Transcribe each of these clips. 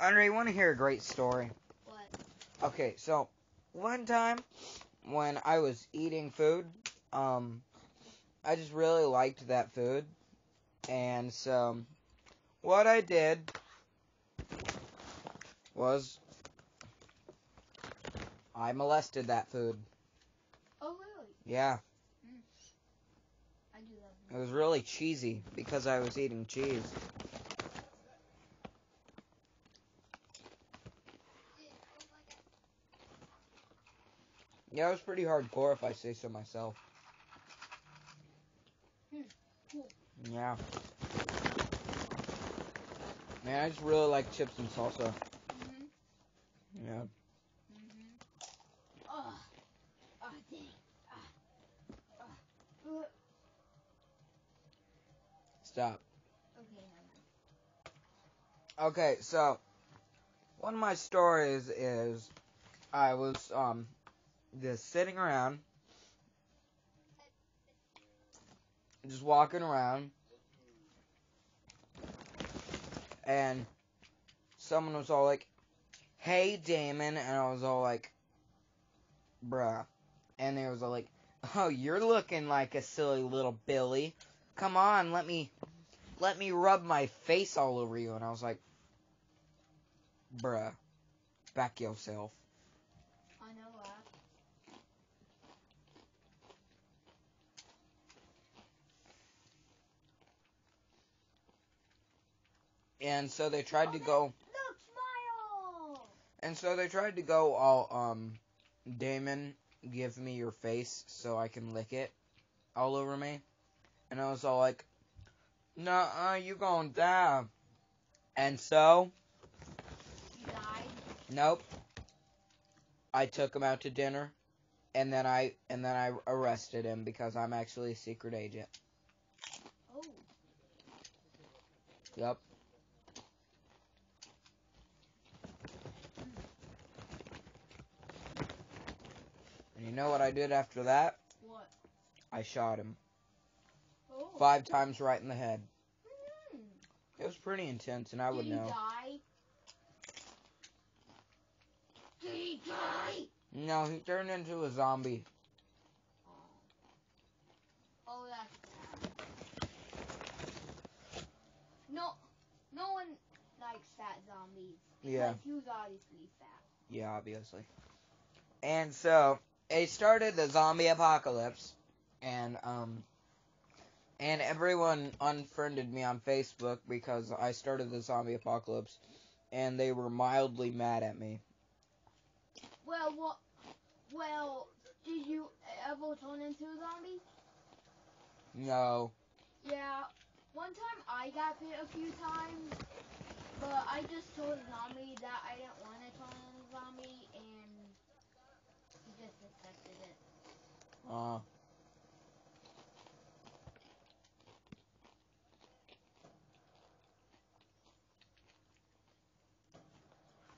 Andre, you want to hear a great story? What? Okay, so one time when I was eating food, um, I just really liked that food, and so what I did was I molested that food. Oh, really? Yeah, I do that. it was really cheesy because I was eating cheese. Yeah, it was pretty hardcore if I say so myself. Yeah. Man, I just really like chips and salsa. Mhm. Yeah. Mhm. Oh. Oh, dang. Uh, Stop. Okay. Okay, so one of my stories is I was um just sitting around just walking around and someone was all like, Hey Damon and I was all like Bruh and they was all like, Oh, you're looking like a silly little Billy. Come on, let me let me rub my face all over you and I was like Bruh. Back yourself. I know that. And so they tried to go Look, smile! and so they tried to go all um Damon, give me your face so I can lick it all over me. And I was all like, Nuh-uh, you gonna die. And so, You died? nope. I took him out to dinner and then I and then I arrested him because I'm actually a secret agent. Oh. Yep. Know what I did after that? What? I shot him. Oh. Five times right in the head. Hmm. It was pretty intense, and I would Did he know. die? Did he die? No, he turned into a zombie. Oh, that's sad. No, no one likes fat zombies. Yeah, Because he was obviously fat. yeah, obviously. And so it started the zombie apocalypse, and um, and everyone unfriended me on Facebook because I started the zombie apocalypse, and they were mildly mad at me. Well, what? Well, did you ever turn into a zombie? No, Yeah. One time I got bit a few times, but I just told a zombie that I didn't want to turn into a zombie, and uh,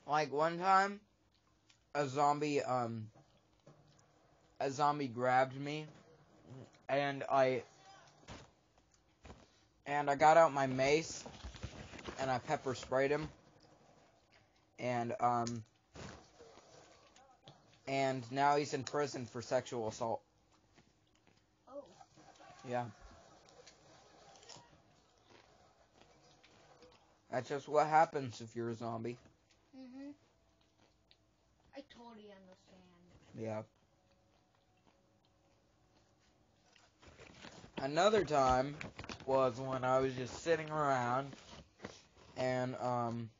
like one time, a zombie um, a zombie grabbed me, and I and I got out my mace, and I pepper sprayed him, and um, and now he's in prison for sexual assault. Oh. Yeah. That's just what happens if you're a zombie. Mhm. I totally understand. Yeah. Another time was when I was just sitting around and um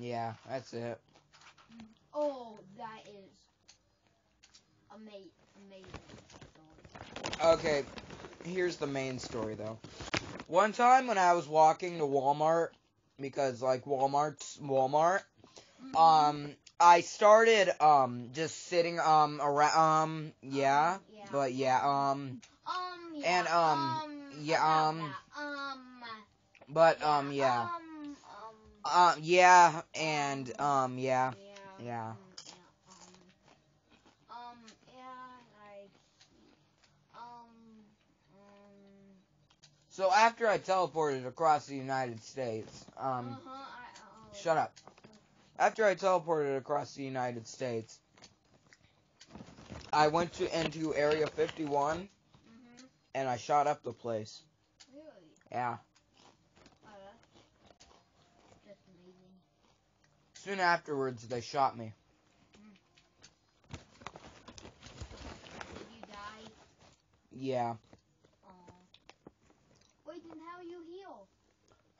yeah, that's it. Oh, that is amazing. Amazing. Okay, here's the main story though. One time when I was walking to Walmart because like Walmart's Walmart, Mhm. um I started um just sitting um around um yeah, Um, yeah. but yeah, um Um. Yeah. and, um, yeah, um, Um. but um yeah. Um. Um. Yeah and um yeah. Yeah. Yeah. Um, yeah. Like. Um. Um. So after I teleported across the United States, um, uh-huh. I, oh. shut up. After I teleported across the United States, I went to into Area 51 Mhm. and I shot up the place. Really? Yeah. Oh, that's just amazing. Soon afterwards, they shot me. Did you die? Yeah, Aw. Wait, then how you heal?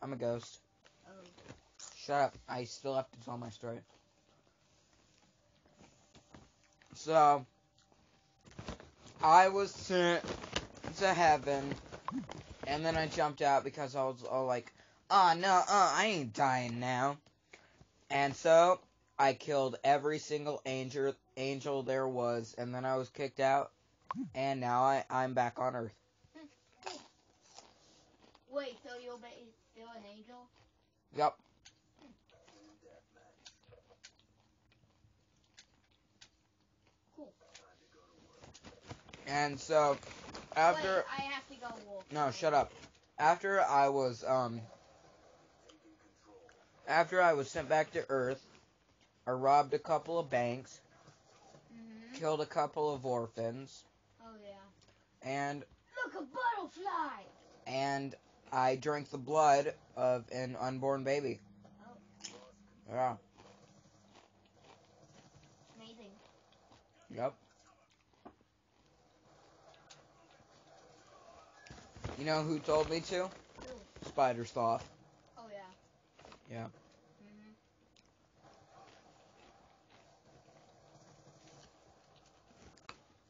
I'm a ghost. Oh. Shut up. I still have to tell my story. So, I was sent to heaven, and then I jumped out because I was all like, oh, no, uh, I ain't dying now. And so, I killed every single angel angel there was, and then I was kicked out, and now I, I'm back on Earth. Wait, so you'll be still an angel? Yep. Cool. And so, after. Wait, I have to go wolf. No, shut up. After I was um after I was sent back to Earth, I robbed a couple of banks, Mhm. killed a couple of orphans, Oh yeah. and Look, a butterfly. and I drank the blood of an unborn baby. Oh. Yeah. Amazing. Yep. You know who told me to? Ooh. Spider Sloth. Yeah. Yeah. Mhm.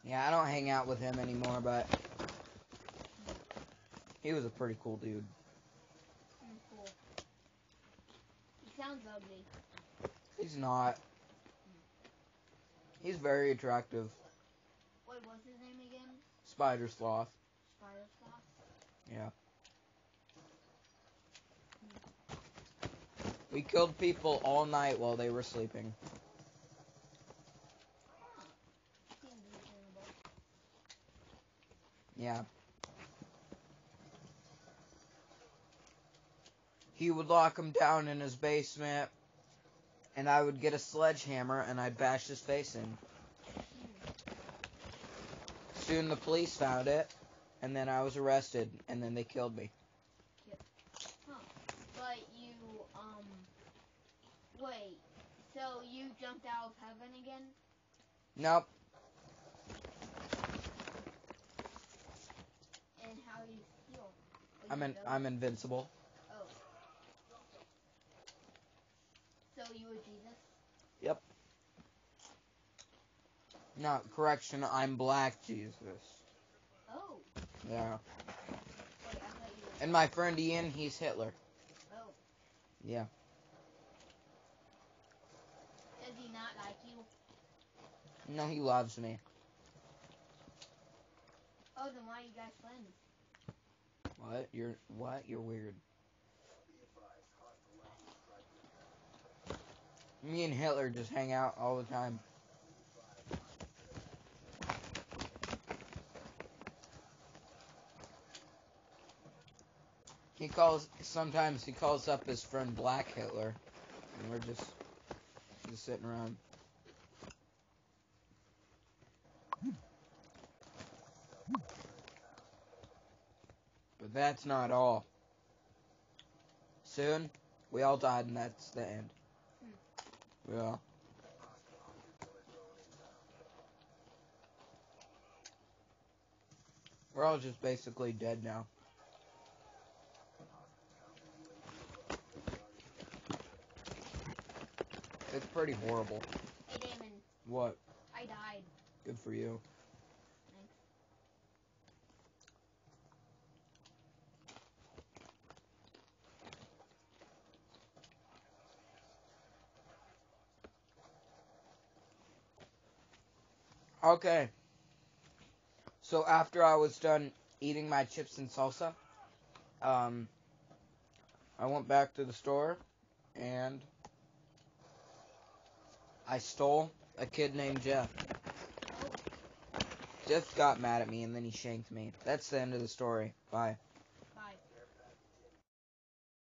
Yeah, I don't hang out with him anymore, but he was a pretty cool dude. Mm, cool. He sounds ugly. He's not. He's very attractive. Wait, what's his name again? Spider Sloth. Spider Sloth. Yeah. We killed people all night while they were sleeping. Yeah. He would lock him down in his basement, and I would get a sledgehammer and I'd bash his face in. Soon the police found it, and then I was arrested, and then they killed me. But you, um, wait. So you jumped out of heaven again? Nope. And how do you feel? Are I'm you in. I'm invincible. Oh. So you were Jesus? Yep. No, correction, I'm black Jesus. Oh. Yeah. Wait, I you were. And my friend Ian, he's Hitler. Oh. Yeah. Does he not like you? No, he loves me. Oh, then why are you guys friends? What? You're what? You're weird. Me and Hitler just hang out all the time. He calls sometimes he calls up his friend Black Hitler, and we're just just sitting around. But that's not all. Soon, we all died, and that's the end. Yeah. We're all just basically dead now. It's pretty horrible. Hey, Damon, What? Good for you. Okay. So after I was done eating my chips and salsa, um, I went back to the store and I stole a kid named Jeff. Jeff got mad at me and then he shanked me. That's the end of the story. Bye.